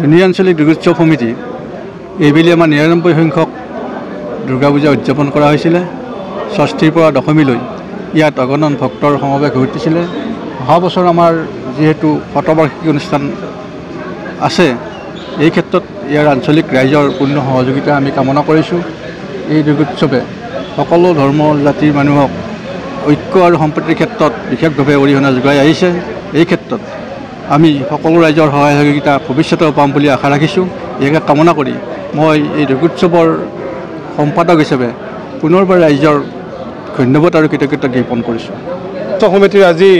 ধুনীয়া আঞ্চলিক দুৰ্গোৎসৱ সমিতি এইবেলি আমাৰ নিৰানব্বৈ সংখ্যক দুৰ্গা পূজা উদযাপন কৰা হৈছিলে। ষষ্ঠীৰ পৰা দশমীলৈ ইয়াত অগণন ভক্তৰ সমাৱেশ ঘটিছিলে অহা বছৰ আমাৰ যিহেতু শতবাৰ্ষিকী অনুষ্ঠান আছে এই ক্ষেত্ৰত ইয়াৰ আঞ্চলিক ৰাইজৰ পূৰ্ণ সহযোগিতা আমি কামনা কৰিছোঁ। এই দুৰ্গোৎসৱে সকলো ধৰ্ম জাতিৰ মানুহক ঐক্য আৰু সম্প্ৰীতিৰ ক্ষেত্ৰত বিশেষভাৱে অৰিহণা যোগাই আহিছে। এই ক্ষেত্ৰত আমি সকলো ৰাইজৰ সহায় সহযোগিতা ভৱিষ্যতেও পাম বুলি আশা ৰাখিছোঁ। ইয়াকে কামনা কৰি মই এই দুৰ্গোৎসৱৰ সম্পাদক হিচাপে পুনৰবাৰ ৰাইজৰ ধন্যবাদ আৰু কৃতজ্ঞতা জ্ঞাপন কৰিছোঁ। উৎসৱ সমিতিৰ আজি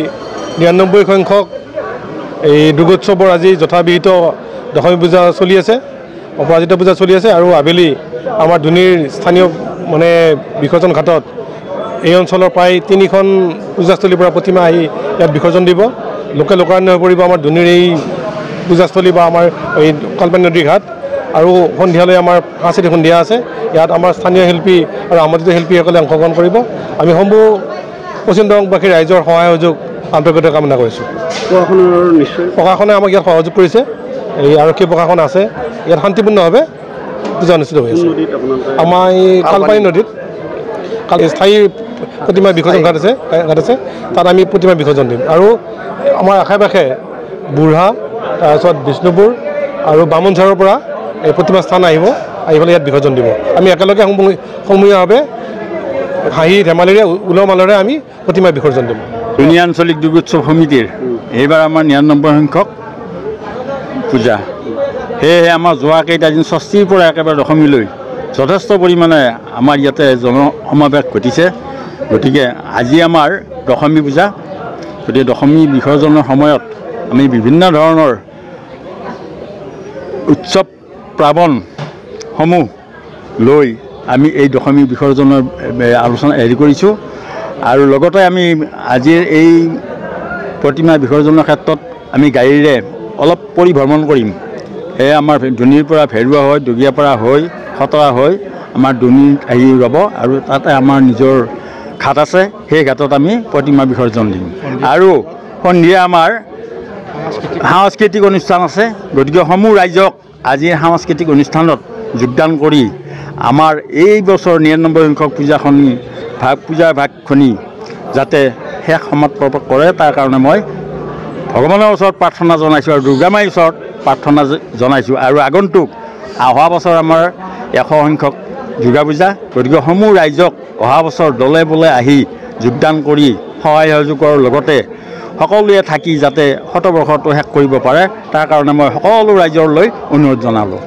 নিৰান্নব্বৈ সংখ্যক এই দুৰ্গোৎসৱৰ আজি যথাবিহিত দশমী পূজা চলি আছে অপৰাজিতা পূজা চলি আছে আৰু আবেলি আমাৰ ধুনীৰ স্থানীয় মানে বিসৰ্জন ঘাটত এই অঞ্চলৰ প্ৰায় তিনিখন পূজাস্থলীৰ পৰা প্ৰতিমা আহি ইয়াত বিসৰ্জন দিব। লোকে হৈ পৰিব আমাৰ ধুনীৰ এই পূজাস্থলী বা আমাৰ এই কলপানী নদীৰ ঘাট। আৰু সন্ধিয়ালৈ আমাৰ সাংস্কৃতিক সন্ধিয়া আছে। ইয়াত আমাৰ স্থানীয় শিল্পী আৰু আমন্ত্ৰিত শিল্পীসকলে অংশগ্ৰহণ কৰিব। আমি সমূহ পশ্চিম দৰংবাসী ৰাইজৰ সহায় সহযোগ আন্তৰিকতা কামনা কৰিছোঁ। প্ৰশাসনে আমাক ইয়াত সহযোগ কৰিছে। এই আৰক্ষী প্ৰশাসন আছে। ইয়াত শান্তিপূৰ্ণভাৱে পূজা অনুষ্ঠিত হৈ আছে। আমাৰ এই কালপানী নদীত স্থায়ী প্ৰতিমা বিসৰ্জন ঘাট আছে ঘাট আছে তাত আমি প্ৰতিমা বিসৰ্জন দিম। আৰু আমাৰ আশে পাশে বুঢ়া তাৰপিছত বিষ্ণুপুৰ আৰু বামুণঝাৰৰ পৰা এই প্ৰতিমা স্থান আহিব। আহি পেলাই ইয়াত বিসৰ্জন দিব। আমি একেলগে সমূহ- সমূহীয়াভাৱে হাঁহি ধেমালিৰে উলহ মালৰে আমি প্ৰতিমা বিসৰ্জন দিম। ধুনীয়া আঞ্চলিক দুৰ্গোৎসৱ সমিতিৰ এইবাৰ আমাৰ নিৰান্নব্বৈ সংখ্যক পূজা। সেয়েহে আমাৰ যোৱা কেইটাদিন ষষ্ঠীৰ পৰা একেবাৰে দশমীলৈ যথেষ্ট পৰিমাণে আমাৰ ইয়াতে জনসমাৱেশ ঘটিছে। গতিকে আজি আমাৰ দশমী পূজা। গতিকে দশমী বিসৰ্জনৰ সময়ত আমি বিভিন্ন ধৰণৰ উৎসৱ প্লাৱনসমূহ লৈ আমি এই দশমী বিসৰ্জনৰ আলোচনা হেৰি কৰিছোঁ। আৰু লগতে আমি আজিৰ এই প্ৰতিমা বিসৰ্জনৰ ক্ষেত্ৰত আমি গাড়ীৰে অলপ পৰিভ্ৰমণ কৰিম। সেয়ে আমাৰ ধুনীৰ পৰা ভেৰুৱা হৈ দগীয়াৰ পৰা হৈ খতৰা হৈ আমাৰ ধুনীত আহি ৰ'ব আৰু তাতে আমাৰ নিজৰ ঘাট আছে সেই ঘাটত আমি প্ৰতিমা বিসৰ্জন দিম। আৰু সন্ধিয়া আমাৰ সাংস্কৃতিক অনুষ্ঠান আছে গতিকে সমূহ ৰাইজক আজিৰ সাংস্কৃতিক অনুষ্ঠানত যোগদান কৰি আমাৰ এই বছৰ নিৰান্নব্বৈ সংখ্যক পূজাখনি ভাগ পূজাৰ ভাগখনি যাতে শেষ সমাপ্ত কৰে তাৰ কাৰণে মই ভগৱানৰ ওচৰত প্ৰাৰ্থনা জনাইছোঁ আৰু দুৰ্গামাইৰ ওচৰত প্ৰাৰ্থনা জনাইছোঁ আৰু আগন্তুক অহা বছৰ আমাৰ এশ সংখ্যক দুৰ্গা পূজা গতিকে সমূহ ৰাইজক অহা বছৰ দলে বলে আহি যোগদান কৰি সহায় সহযোগৰ লগতে সকলোৱে থাকি যাতে শতবৰ্ষটো শেষ কৰিব পাৰে তাৰ কাৰণে মই সকলো ৰাইজলৈ অনুৰোধ জনালোঁ।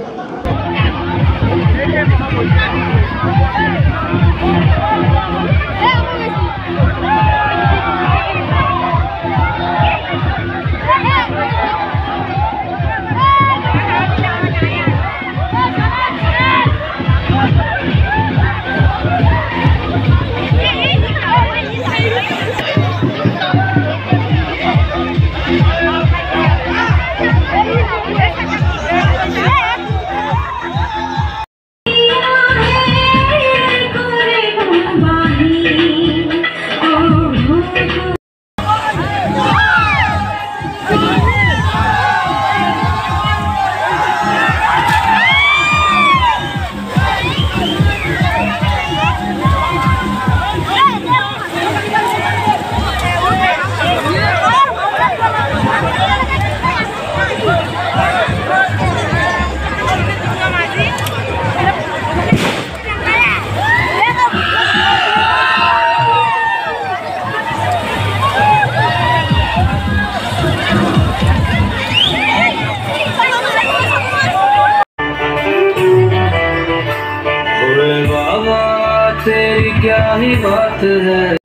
क्या ही बात है।